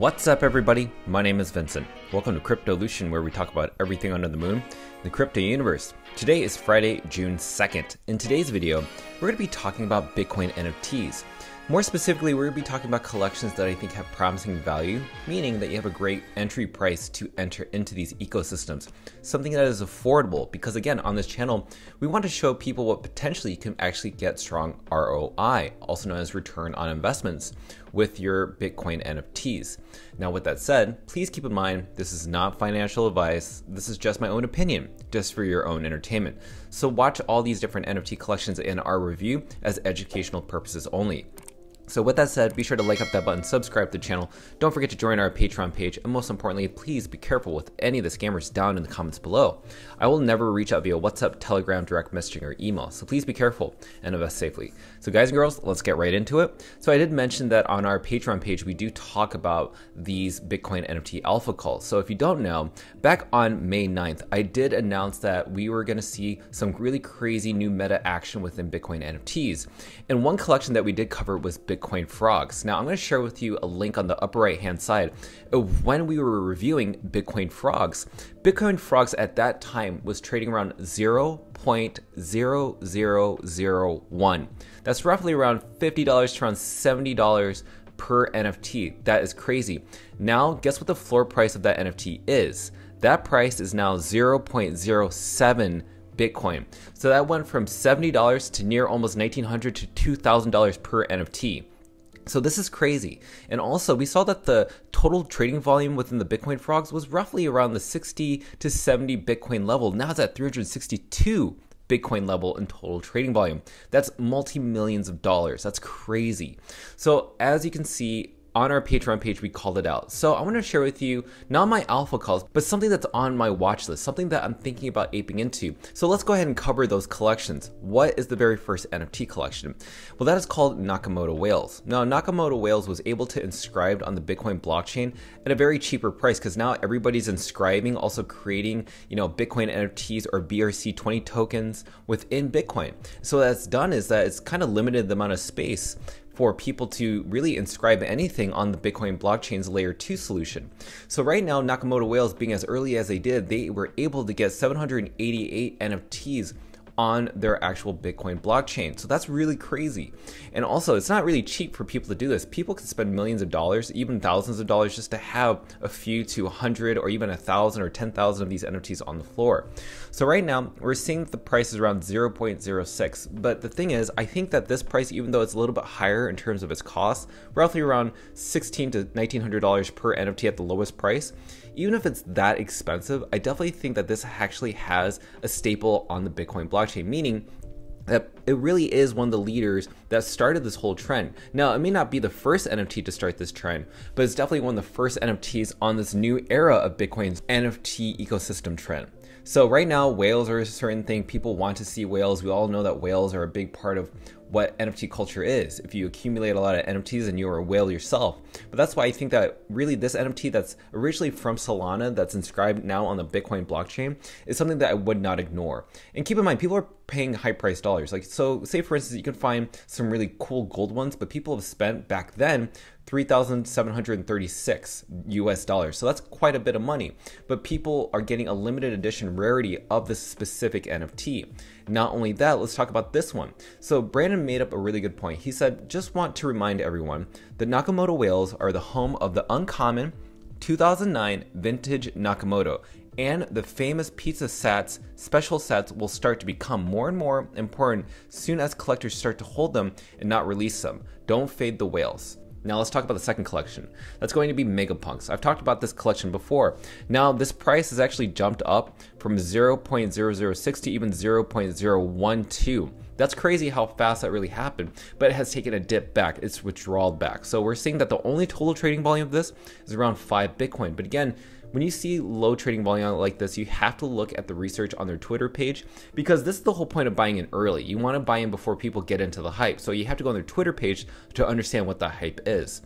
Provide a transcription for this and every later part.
What's up, everybody? My name is Vincent. Welcome to Cryptolution, where we talk about everything under the moon, the crypto universe. Today is Friday, June 2nd. In today's video, we're going to be talking about Bitcoin NFTs. More specifically, we're going to be talking about collections that I think have promising value, meaning that you have a great entry price to enter into these ecosystems. Something that is affordable, because again, on this channel, we want to show people what potentially you can actually get strong ROI, also known as return on investments, with your Bitcoin NFTs. Now, with that said, please keep in mind this is not financial advice. This is just my own opinion, just for your own entertainment. So, watch all these different NFT collections in our review as educational purposes only. So with that said, be sure to like up that button, subscribe to the channel, don't forget to join our Patreon page, and most importantly, please be careful with any of the scammers down in the comments below. I will never reach out via WhatsApp, Telegram, direct messaging, or email, so please be careful and invest safely. So guys and girls, let's get right into it. So I did mention that on our Patreon page, we do talk about these Bitcoin NFT alpha calls. So if you don't know, back on May 9th, I did announce that we were gonna see some really crazy new meta action within Bitcoin NFTs. And one collection that we did cover was Bitcoin Bitcoin frogs. Now I'm going to share with you a link on the upper right hand side when we were reviewing Bitcoin frogs. Bitcoin frogs at that time was trading around 0.0001. That's roughly around $50 to around $70 per NFT. That is crazy. Now, guess what the floor price of that NFT is? That price is now 0.07 Bitcoin. So that went from $70 to near almost 1,900 to $2,000 per NFT. So this is crazy. And also, we saw that the total trading volume within the Bitcoin frogs was roughly around the 60 to 70 Bitcoin level. Now it's at 362 Bitcoin level in total trading volume. That's multi millions of dollars. That's crazy. So, as you can see, on our Patreon page, we called it out. So I want to share with you not my alpha calls, but something that's on my watch list, something that I'm thinking about aping into. So let's go ahead and cover those collections. What is the very first NFT collection? Well, that is called Nakamoto Whales. Now, Nakamoto Whales was able to inscribe on the Bitcoin blockchain at a very cheaper price because now everybody's inscribing, also creating, you know, Bitcoin NFTs or BRC20 tokens within Bitcoin. So that's done is that it's kind of limited the amount of space for people to really inscribe anything on the Bitcoin blockchain's layer 2 solution. So right now, Nakamoto Whales being as early as they did, they were able to get 788 NFTs on their actual Bitcoin blockchain. So that's really crazy. And also, it's not really cheap for people to do this. People can spend millions of dollars, even thousands of dollars, just to have a few to a hundred or even a thousand or 10,000 of these NFTs on the floor. So right now, we're seeing that the price is around 0.06. But the thing is, I think that this price, even though it's a little bit higher in terms of its cost, roughly around 16 to $1,900 per NFT at the lowest price, even if it's that expensive, I definitely think that this actually has a staple on the Bitcoin blockchain, meaning that it really is one of the leaders that started this whole trend. Now, it may not be the first NFT to start this trend, but it's definitely one of the first NFTs on this new era of Bitcoin's NFT ecosystem trend. So right now, whales are a certain thing. People want to see whales. We all know that whales are a big part of what NFT culture is. If you accumulate a lot of NFTs and you're a whale yourself. But that's why I think that really this NFT that's originally from Solana that's inscribed now on the Bitcoin blockchain is something that I would not ignore. And keep in mind, people are paying high price dollars. Like so say for instance you can find some really cool gold ones, but people have spent back then 3,736 US dollars. So that's quite a bit of money. But people are getting a limited edition rarity of this specific NFT. Not only that, let's talk about this one. So Brandon made up a really good point. He said, just want to remind everyone that Nakamoto whales are the home of the uncommon 2009 vintage Nakamoto, and the famous pizza sets, special sets, will start to become more and more important soon as collectors start to hold them and not release them. Don't fade the whales. Now let's talk about the second collection. That's going to be Megapunks. I've talked about this collection before. Now this price has actually jumped up from 0.006 to even 0.012. That's crazy how fast that really happened, but it has taken a dip back. It's withdrawal back. So we're seeing that the only total trading volume of this is around 5 Bitcoin. But again, when you see low trading volume like this, you have to look at the research on their Twitter page because this is the whole point of buying in early. You want to buy in before people get into the hype. So you have to go on their Twitter page to understand what the hype is.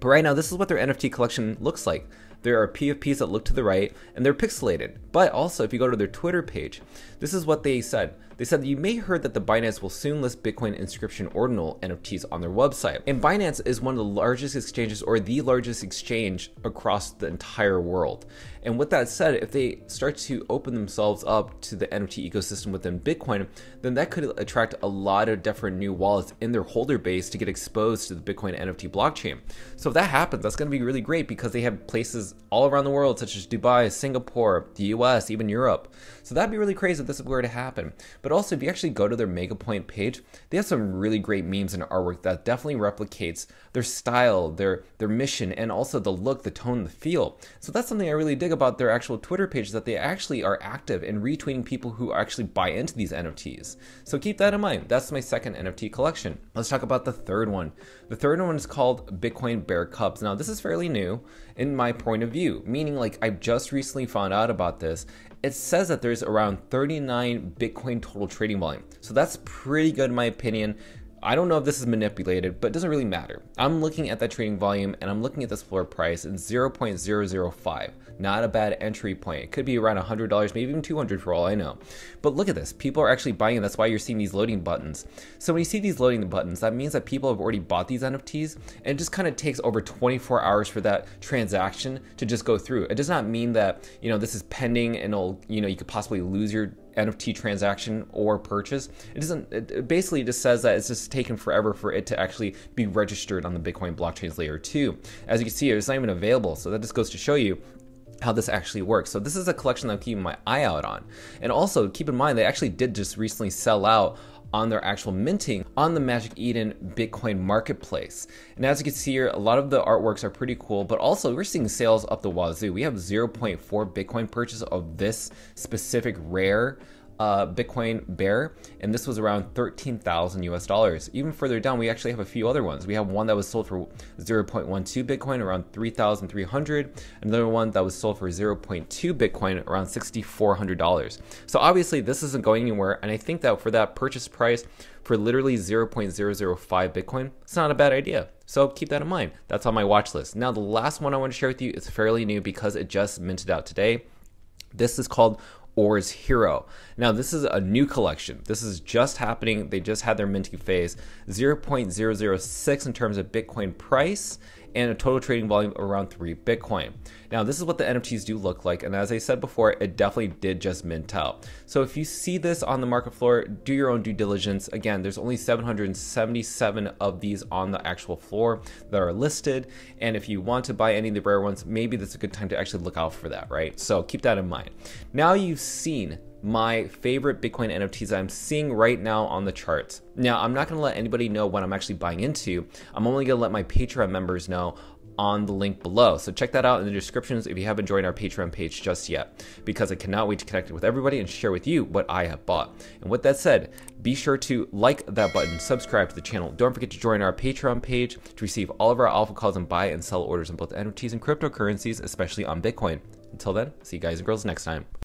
But right now, this is what their NFT collection looks like. There are PFPs that look to the right and they're pixelated. But also, if you go to their Twitter page, This is what they said. They said you may heard that the Binance will soon list Bitcoin inscription ordinal NFTs on their website. And Binance is one of the largest exchanges or the largest exchange across the entire world. And with that said, if they start to open themselves up to the NFT ecosystem within Bitcoin, then that could attract a lot of different new wallets in their holder base to get exposed to the Bitcoin NFT blockchain. So if that happens, that's going to be really great because they have places all around the world, such as Dubai, Singapore, the US, even Europe. So that'd be really crazy if this were to happen. But also, if you actually go to their Megapunk page, they have some really great memes and artwork that definitely replicates their style, their their mission, and also the look, the tone, the feel. So that's something I really dig about their actual Twitter page that they actually are active in retweeting people who actually buy into these NFTs. So keep that in mind. That's my second NFT collection. Let's talk about the third one. The third one is called Bitcoin Bear Cubs. Now, this is fairly new in my point of view, meaning like I've just recently found out about this it says that there's around 39 Bitcoin total trading volume. So that's pretty good in my opinion. I don't know if this is manipulated, but it doesn't really matter. I'm looking at that trading volume and I'm looking at this floor price in 0.005. Not a bad entry point. It could be around $100, maybe even 200 for all I know. But look at this. People are actually buying. That's why you're seeing these loading buttons. So when you see these loading buttons, that means that people have already bought these NFTs and it just kind of takes over 24 hours for that transaction to just go through. It does not mean that, you know, this is pending and it'll, you know, you could possibly lose your NFT transaction or purchase. It doesn't. It basically just says that it's just taken forever for it to actually be registered on the Bitcoin blockchain's layer two. As you can see, it's not even available. So that just goes to show you how this actually works. So this is a collection that I'm keeping my eye out on. And also keep in mind they actually did just recently sell out on their actual minting on the Magic Eden Bitcoin marketplace. And as you can see here, a lot of the artworks are pretty cool, but also we're seeing sales up the wazoo. We have 0.4 Bitcoin purchase of this specific rare uh, Bitcoin Bear, and this was around 13,000 US dollars. Even further down, we actually have a few other ones. We have one that was sold for 0.12 Bitcoin, around 3,300. Another one that was sold for 0.2 Bitcoin, around $6,400. So obviously, this isn't going anywhere, and I think that for that purchase price, for literally 0.005 Bitcoin, it's not a bad idea. So keep that in mind. That's on my watch list. Now, the last one I want to share with you is fairly new because it just minted out today. This is called Ordz Hero. Now, this is a new collection. This is just happening. They just had their minting phase. 0.006 in terms of Bitcoin price and a total trading volume of around 3 Bitcoin. Now, this is what the NFTs do look like, and as I said before, it definitely did just mint out. So if you see this on the market floor, do your own due diligence. Again, there's only 777 of these on the actual floor that are listed, and if you want to buy any of the rare ones, maybe that's a good time to actually look out for that, right? So keep that in mind. Now you've seen my favorite Bitcoin NFTs I'm seeing right now on the charts. Now, I'm not going to let anybody know what I'm actually buying into. I'm only going to let my Patreon members know on the link below. So check that out in the descriptions if you haven't joined our Patreon page just yet, because I cannot wait to connect with everybody and share with you what I have bought. And with that said, be sure to like that button, subscribe to the channel. Don't forget to join our Patreon page to receive all of our alpha calls and buy and sell orders on both NFTs and cryptocurrencies, especially on Bitcoin. Until then, see you guys and girls next time.